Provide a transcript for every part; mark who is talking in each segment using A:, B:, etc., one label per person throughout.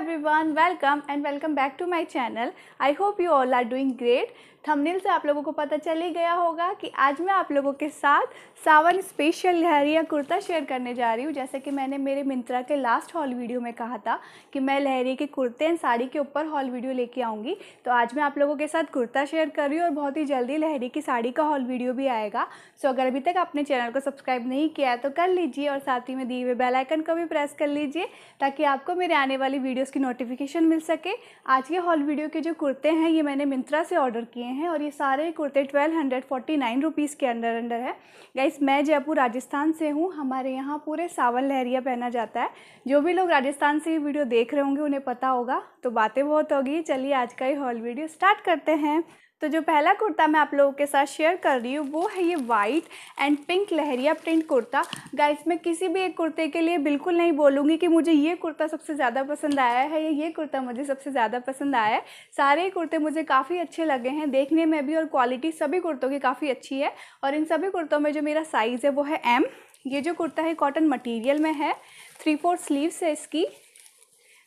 A: everyone, welcome and welcome back to my channel I hope you all are doing great thumbnail से आप लोगों को पता चल ही गया होगा कि आज मैं आप लोगों के साथ सावन स्पेशल लहरिया कुर्ता शेयर करने जा रही हूँ। जैसे कि मैंने मेरे मिंत्रा के लास्ट हॉल वीडियो में कहा था कि मैं लहरिया के कुर्ते एंड साड़ी के ऊपर हॉल वीडियो लेके आऊँगी। तो आज मैं आप लोगों के साथ कुर्ता शेयर कर रही हूँ और बहुत ही जल्दी लहरी की साड़ी का हॉल वीडियो भी आएगा। सो अगर अभी तक आपने चैनल को सब्सक्राइब नहीं किया है तो कर लीजिए और साथ ही में दिए हुए बेलाइकन को भी प्रेस कर लीजिए ताकि आपको मेरे आने वाली वीडियोज़ की नोटिफिकेशन मिल सके। आज के हॉल वीडियो के जो कुर्ते हैं, ये मैंने मिंत्रा से ऑर्डर किए हैं और ये सारे कुर्ते twelve hundred forty nine rupees के अंडर अंडर है। गाइस मैं जयपुर, राजस्थान से हूँ। हमारे यहाँ पूरे सावन लहरिया पहना जाता है। जो भी लोग राजस्थान से ये वीडियो देख रहे होंगे, उन्हें पता होगा। तो बातें बहुत होगी। चलिए आज का ये हॉल वीडियो स्टार्ट करते हैं। तो जो पहला कुर्ता मैं आप लोगों के साथ शेयर कर रही हूँ, वो है ये white and pink leheriya print kurta. Guys मैं किसी भी एक कुर्ते के लिए बिल्कुल नहीं बोलूँगी कि मुझे ये कुर्ता सबसे ज़्यादा पसंद आया है या ये कुर्ता मुझे सबसे ज़्यादा पसंद आया है। सारे कुर्ते मुझे काफ़ी अच्छे लगे हैं, देखने में भी और क्वालिटी सभी कुर्तों की काफ़ी अच्छी है। और इन सभी कुर्तों में जो मेरा साइज़ है, वो है एम ये जो कुर्ता है कॉटन मटीरियल में है। थ्री फोर स्लीव्स है इसकी।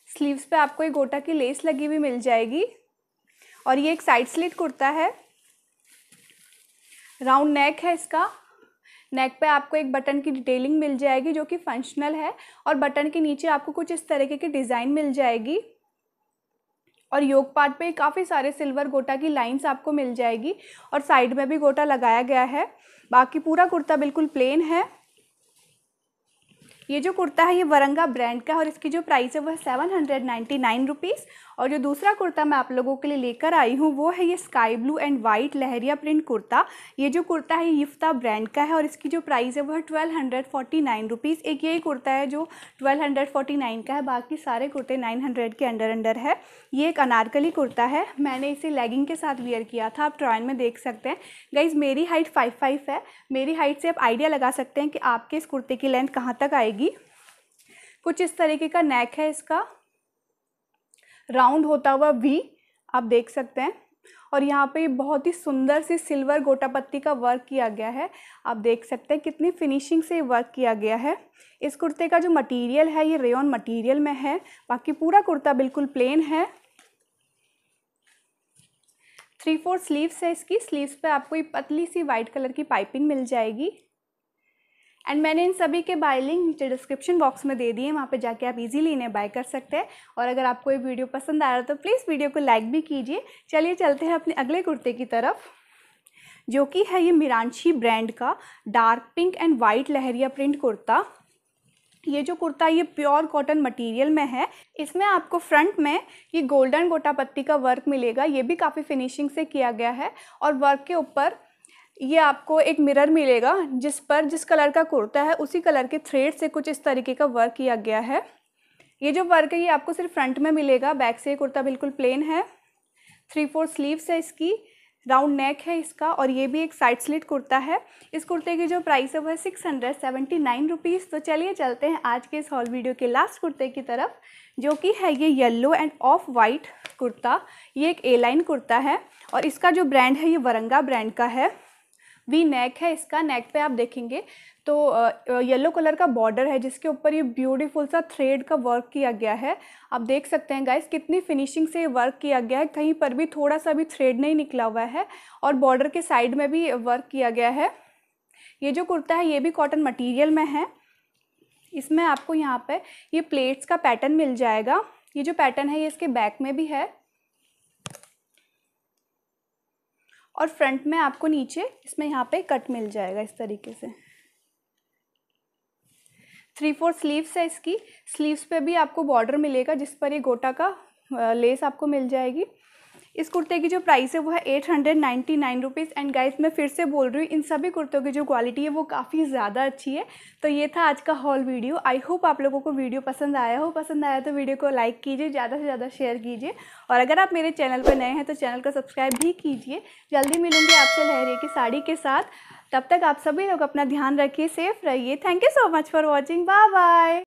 A: स्लीव्स पे आपको एक गोटा की लेस लगी हुई मिल जाएगी। और ये एक साइड स्लिट कुर्ता है। राउंड नेक है इसका। नेक पे आपको एक बटन की डिटेलिंग मिल जाएगी जो कि फंक्शनल है और बटन के नीचे आपको कुछ इस तरीके की डिज़ाइन मिल जाएगी। और योग पार्ट पे काफ़ी सारे सिल्वर गोटा की लाइंस आपको मिल जाएगी और साइड में भी गोटा लगाया गया है। बाकी पूरा कुर्ता बिल्कुल प्लेन है। ये जो कुर्ता है, ये वरंगा ब्रांड का है और इसकी जो प्राइस है वो है seven hundred ninety nine rupees और जो दूसरा कुर्ता मैं आप लोगों के लिए लेकर आई हूँ, वो है ये sky blue and white leheriya print kurta. ये जो कुर्ता है यफ्ता ब्रांड का है और इसकी जो प्राइस है, वो है twelve hundred forty nine rupees एक यही कुर्ता है जो ट्वेल्व हंड्रेड फोर्टी नाइन का है, बाकी सारे कुर्ते नाइन हंड्रेड के अंडर अंडर है। ये एक अनारकली कुर्ता है। मैंने इसे लेगिंग के साथ वेयर किया था, आप ट्रॉइन में देख सकते हैं। गाइज़ मेरी हाइट फाइव फाइव है। मेरी हाइट से आप आइडिया लगा सकते हैं कि आपके इस कुर्ते की लेंथ कहाँ तक आएगी। कुछ इस तरीके का नेक है इसका। राउंड होता हुआ वी आप देख सकते हैं। और यहाँ पे बहुत ही सुंदर सी सिल्वर गोटा पत्ती का वर्क किया गया है। आप देख सकते हैं कितनी फिनिशिंग से वर्क किया गया है। इस कुर्ते का जो मटेरियल है, ये रेयन मटेरियल में है। बाकी पूरा कुर्ता बिल्कुल प्लेन है। थ्री फोर स्लीव्स है इसकी। स्लीव्स पे आपको ये पतली सी वाइट कलर की पाइपिंग मिल जाएगी। एंड मैंने इन सभी के बाय लिंक नीचे डिस्क्रिप्शन बॉक्स में दे दिए, वहाँ पे जाके आप इजीली इन्हें बाय कर सकते हैं। और अगर आपको ये वीडियो पसंद आ रहा है तो प्लीज़ वीडियो को लाइक भी कीजिए। चलिए चलते हैं अपने अगले कुर्ते की तरफ़, जो कि है ये मिरांशी ब्रांड का dark pink and white leheriya print kurta. ये जो कुर्ता, ये प्योर कॉटन मटेरियल में है। इसमें आपको फ्रंट में ये गोल्डन गोटा पत्ती का वर्क मिलेगा। ये भी काफ़ी फिनिशिंग से किया गया है। और वर्क के ऊपर ये आपको एक मिरर मिलेगा जिस पर जिस कलर का कुर्ता है, उसी कलर के थ्रेड से कुछ इस तरीके का वर्क किया गया है। ये जो वर्क है, ये आपको सिर्फ़ फ्रंट में मिलेगा बैक से ये कुर्ता बिल्कुल प्लेन है। थ्री फोर स्लीव्स है इसकी राउंड नेक है इसका और ये भी एक साइड स्लिट कुर्ता है। इस कुर्ते की जो प्राइस है, वो है six hundred seventy nine rupees तो चलिए चलते हैं आज के इस हॉल वीडियो के लास्ट कुर्ते की तरफ़, जो कि है ये yellow and off white kurta. ये एक ए लाइन कुर्ता है और इसका जो ब्रांड है, ये वरंगा ब्रांड का है। वी नेक है, इसका नेक पे आप देखेंगे तो येलो कलर का बॉर्डर है, जिसके ऊपर ये ब्यूटीफुल सा थ्रेड का वर्क किया गया है। आप देख सकते हैं गाइस कितनी फिनिशिंग से वर्क किया गया है। कहीं पर भी थोड़ा सा भी थ्रेड नहीं निकला हुआ है और बॉर्डर के साइड में भी वर्क किया गया है। ये जो कुर्ता है, ये भी कॉटन मटीरियल में है। इसमें आपको यहाँ पर ये प्लेट्स का पैटर्न मिल जाएगा। ये जो पैटर्न है, ये इसके बैक में भी है। और फ्रंट में आपको नीचे इसमें यहाँ पे कट मिल जाएगा इस तरीके से। थ्री फोर स्लीव्स है इसकी। स्लीव्स पे भी आपको बॉर्डर मिलेगा जिस पर ये गोटा का लेस आपको मिल जाएगी। इस कुर्ते की जो प्राइस है, वो है eight hundred ninety nine rupees and guys मैं फिर से बोल रही हूँ, इन सभी कुर्तों की जो क्वालिटी है, वो काफ़ी ज़्यादा अच्छी है। तो ये था आज का हॉल वीडियो आई होप आप लोगों को वीडियो पसंद आया हो। पसंद आया तो वीडियो को लाइक कीजिए, ज़्यादा से ज़्यादा शेयर कीजिए। और अगर आप मेरे चैनल पर नए हैं तो चैनल को सब्सक्राइब भी कीजिए। जल्दी मिलूँगी आपसे लहरे की साड़ी के साथ। तब तक आप सभी लोग अपना ध्यान रखिए सेफ़ रहिए। Thank you so much for watching bye bye